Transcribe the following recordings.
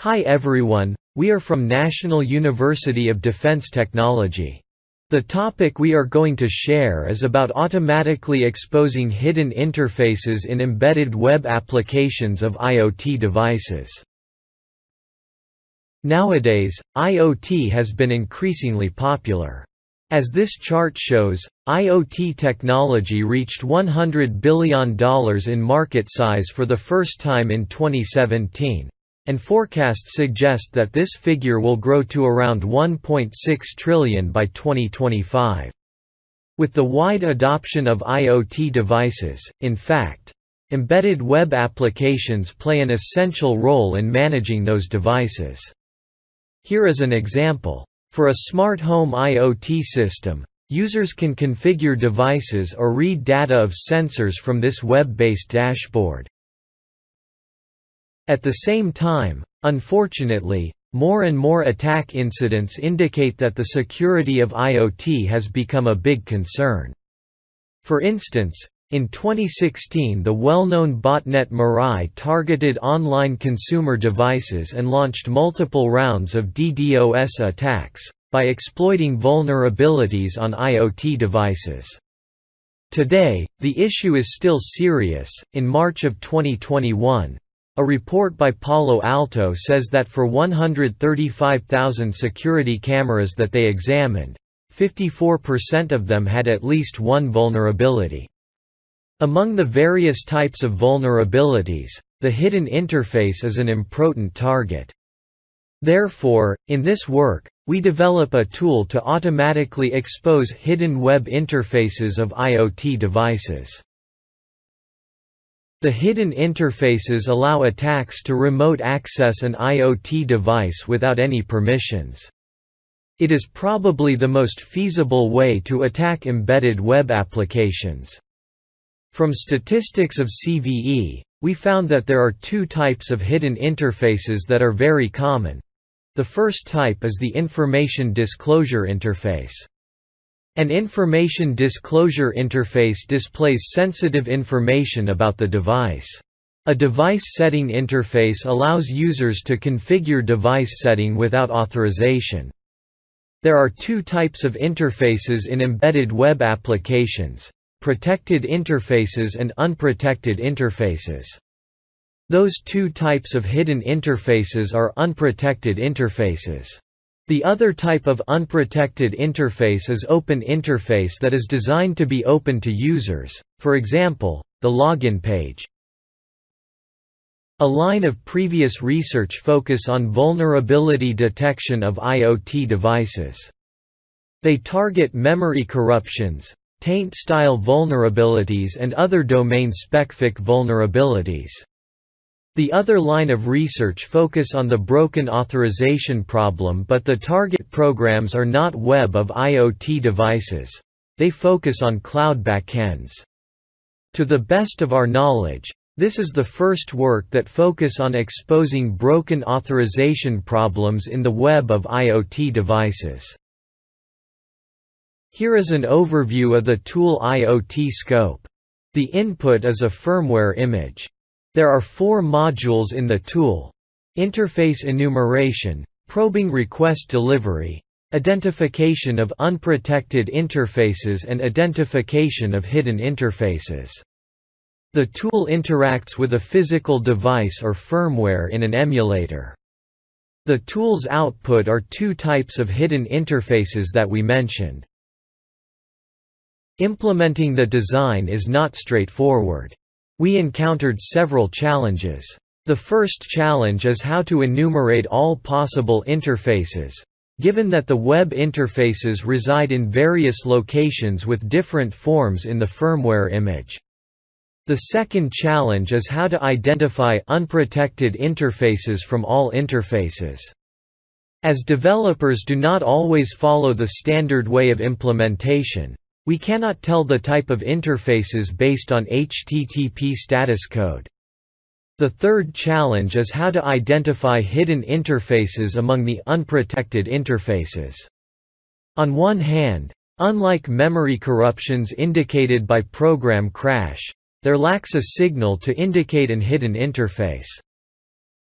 Hi everyone, we are from National University of Defense Technology. The topic we are going to share is about automatically exposing hidden interfaces in embedded web applications of IoT devices. Nowadays, IoT has been increasingly popular. As this chart shows, IoT technology reached $100 billion in market size for the first time in 2017 and forecasts suggest that this figure will grow to around 1.6 trillion by 2025. With the wide adoption of IoT devices, in fact, embedded web applications play an essential role in managing those devices. Here is an example. For a smart home IoT system, users can configure devices or read data of sensors from this web-based dashboard. At the same time, unfortunately, more and more attack incidents indicate that the security of IoT has become a big concern. For instance, in 2016 the well-known botnet Mirai targeted online consumer devices and launched multiple rounds of DDoS attacks, by exploiting vulnerabilities on IoT devices. Today, the issue is still serious. In March of 2021, a report by Palo Alto says that for 135,000 security cameras that they examined, 54% of them had at least one vulnerability. Among the various types of vulnerabilities, the hidden interface is an important target. Therefore, in this work, we develop a tool to automatically expose hidden web interfaces of IoT devices. The hidden interfaces allow attacks to remote access an IoT device without any permissions. It is probably the most feasible way to attack embedded web applications. From statistics of CVE, we found that there are two types of hidden interfaces that are very common. The first type is the Information Disclosure Interface. An information disclosure interface displays sensitive information about the device. A device setting interface allows users to configure device setting without authorization. There are two types of interfaces in embedded web applications, protected interfaces and unprotected interfaces. Those two types of hidden interfaces are unprotected interfaces. The other type of unprotected interface is open interface that is designed to be open to users, for example, the login page. A line of previous research focus on vulnerability detection of IoT devices. They target memory corruptions, taint-style vulnerabilities and other domain-specific vulnerabilities. The other line of research focus on the broken authorization problem but the target programs are not web of IoT devices. They focus on cloud backends. To the best of our knowledge, this is the first work that focus on exposing broken authorization problems in the web of IoT devices. Here is an overview of the tool IoT scope. The input is a firmware image. There are four modules in the tool. Interface enumeration, probing request delivery, identification of unprotected interfaces and identification of hidden interfaces. The tool interacts with a physical device or firmware in an emulator. The tool's output are two types of hidden interfaces that we mentioned. Implementing the design is not straightforward. We encountered several challenges. The first challenge is how to enumerate all possible interfaces, given that the web interfaces reside in various locations with different forms in the firmware image. The second challenge is how to identify unprotected interfaces from all interfaces. As developers do not always follow the standard way of implementation, we cannot tell the type of interfaces based on HTTP status code. The third challenge is how to identify hidden interfaces among the unprotected interfaces. On one hand, unlike memory corruptions indicated by program crash, there lacks a signal to indicate an hidden interface.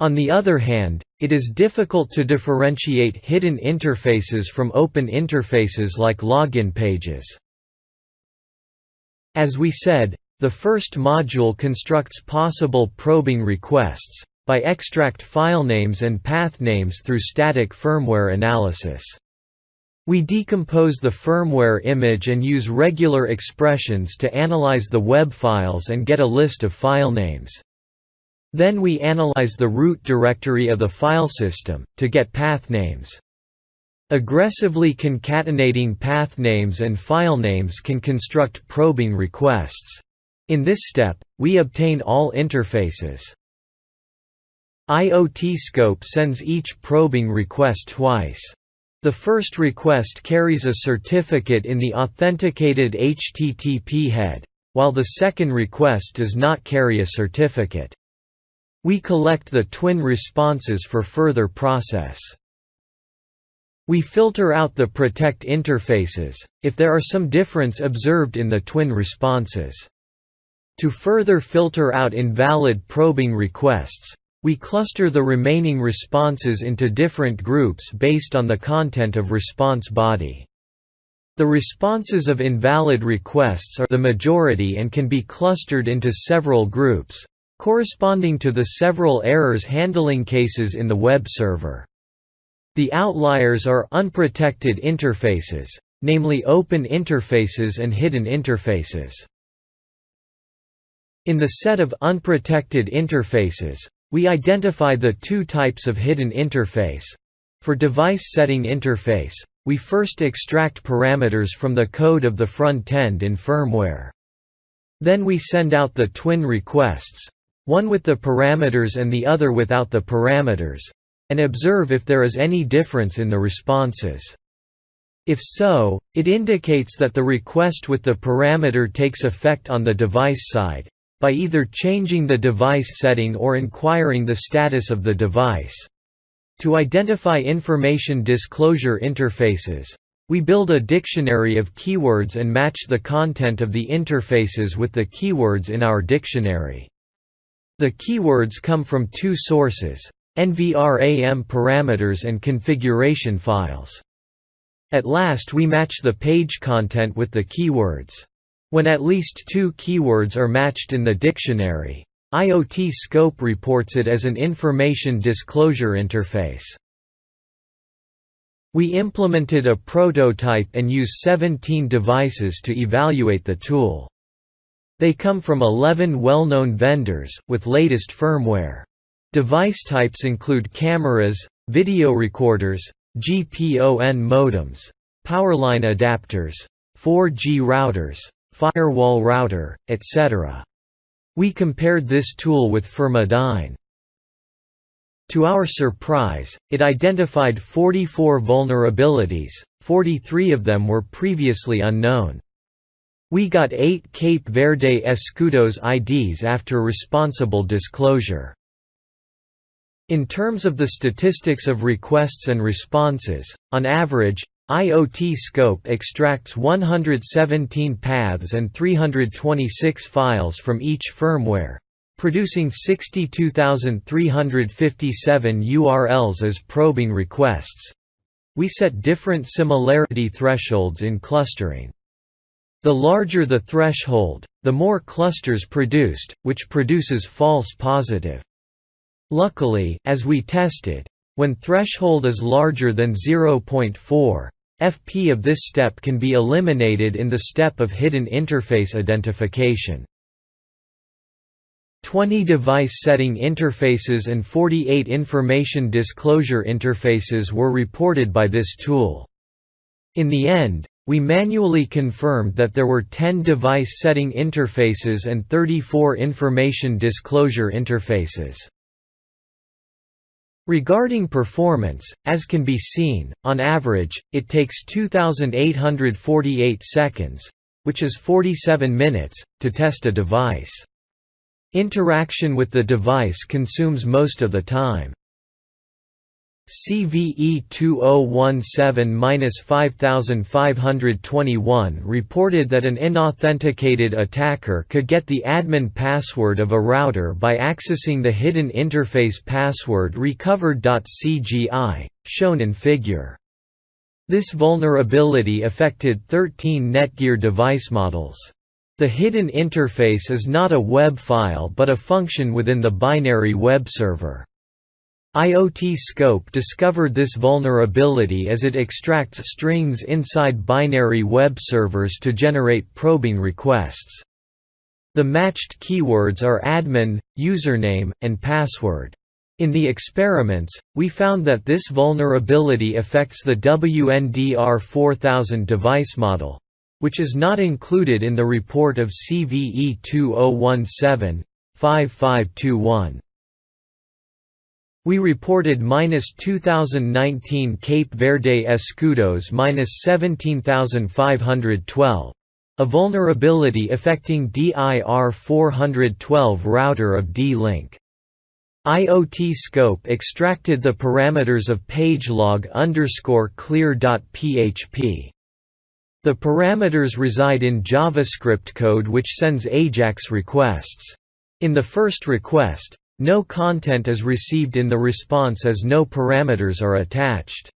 On the other hand, it is difficult to differentiate hidden interfaces from open interfaces like login pages. As we said, the first module constructs possible probing requests, by extract file names and path names through static firmware analysis. We decompose the firmware image and use regular expressions to analyze the web files and get a list of file names. Then we analyze the root directory of the file system, to get path names. Aggressively concatenating path names and file names can construct probing requests. In this step, we obtain all interfaces. IoT Scope sends each probing request twice. The first request carries a certificate in the authenticated HTTP head, while the second request does not carry a certificate. We collect the twin responses for further process. We filter out the protect interfaces, if there are some difference observed in the twin responses. To further filter out invalid probing requests, we cluster the remaining responses into different groups based on the content of response body. The responses of invalid requests are the majority and can be clustered into several groups, corresponding to the several errors handling cases in the web server. The outliers are unprotected interfaces, namely open interfaces and hidden interfaces. In the set of unprotected interfaces, we identify the two types of hidden interface. For device setting interface, we first extract parameters from the code of the front end in firmware. Then we send out the twin requests, one with the parameters and the other without the parameters, and observe if there is any difference in the responses. If so, it indicates that the request with the parameter takes effect on the device side, by either changing the device setting or inquiring the status of the device. To identify information disclosure interfaces, we build a dictionary of keywords and match the content of the interfaces with the keywords in our dictionary. The keywords come from two sources, NVRAM parameters and configuration files. At last we match the page content with the keywords. When at least two keywords are matched in the dictionary, IoT Scope reports it as an information disclosure interface. We implemented a prototype and use 17 devices to evaluate the tool. They come from 11 well-known vendors, with latest firmware. Device types include cameras, video recorders, GPON modems, powerline adapters, 4G routers, firewall router, etc. We compared this tool with Firmadyne. To our surprise, it identified 44 vulnerabilities, 43 of them were previously unknown. We got 8 CVE IDs after responsible disclosure. In terms of the statistics of requests and responses, on average, IoT Scope extracts 117 paths and 326 files from each firmware, producing 62,357 URLs as probing requests. We set different similarity thresholds in clustering. The larger the threshold, the more clusters produced, which produces false positive. Luckily, as we tested, when threshold is larger than 0.4, FP of this step can be eliminated in the step of hidden interface identification. 20 device setting interfaces and 48 information disclosure interfaces were reported by this tool. In the end, we manually confirmed that there were 10 device setting interfaces and 34 information disclosure interfaces. Regarding performance, as can be seen, on average, it takes 2,848 seconds which is 47 minutes, to test a device. Interaction with the device consumes most of the time. CVE 2017-5521 reported that an unauthenticated attacker could get the admin password of a router by accessing the hidden interface password recovered.cgi, shown in figure. This vulnerability affected 13 Netgear device models. The hidden interface is not a web file but a function within the binary web server. IoT Scope discovered this vulnerability as it extracts strings inside binary web servers to generate probing requests. The matched keywords are admin, username, and password. In the experiments, we found that this vulnerability affects the WNDR 4000 device model, which is not included in the report of CVE 2017 5521. We reported minus 2019 CVE minus 17,512, a vulnerability affecting DIR 412 router of D-Link. IoT Scope extracted the parameters of pagelog underscore clear.php. The parameters reside in JavaScript code which sends AJAX requests. In the first request, no content is received in the response as no parameters are attached.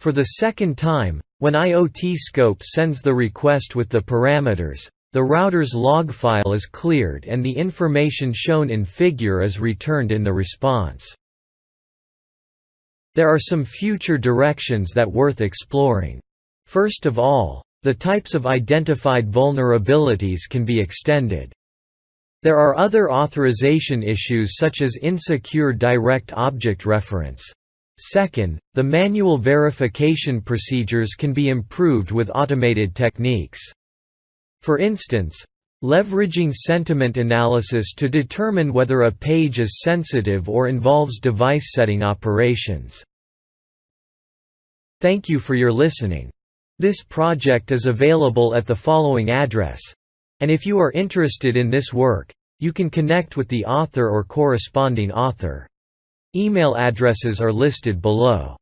For the second time, when IoT Scope sends the request with the parameters, the router's log file is cleared and the information shown in figure is returned in the response. There are some future directions that worth exploring. First of all, the types of identified vulnerabilities can be extended. There are other authorization issues such as insecure direct object reference. Second, the manual verification procedures can be improved with automated techniques. For instance, leveraging sentiment analysis to determine whether a page is sensitive or involves device setting operations. Thank you for your listening. This project is available at the following address. And if you are interested in this work, you can connect with the author or corresponding author. Email addresses are listed below.